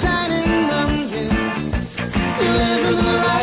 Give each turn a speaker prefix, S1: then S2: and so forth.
S1: shining on you. You're living the life.